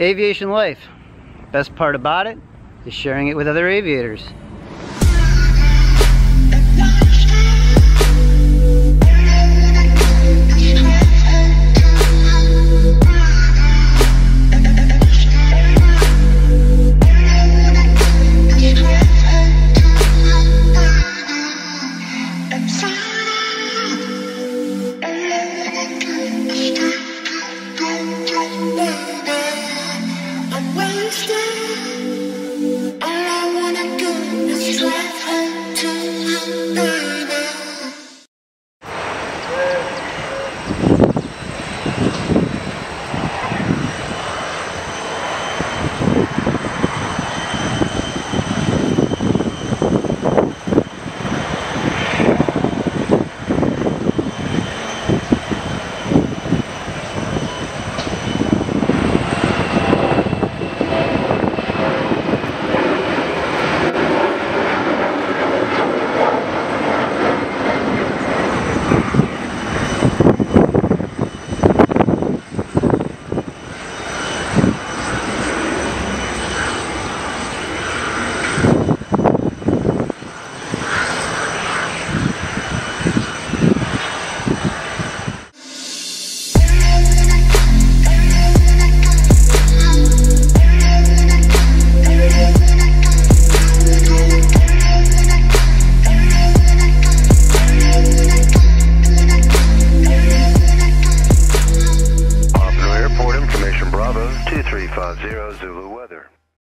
Aviation life. Best part about it is sharing it with other aviators. I'm sorry. 350 Zulu Weather.